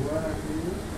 Agora aqui.